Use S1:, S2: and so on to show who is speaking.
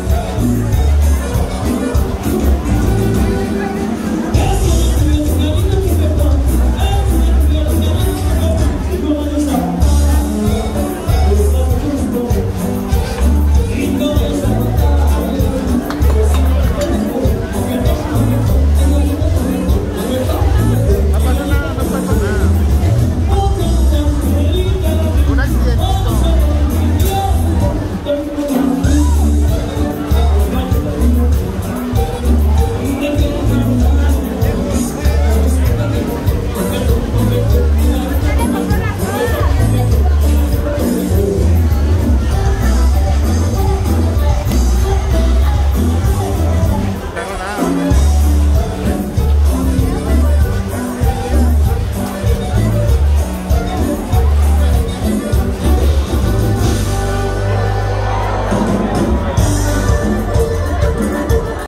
S1: Amen.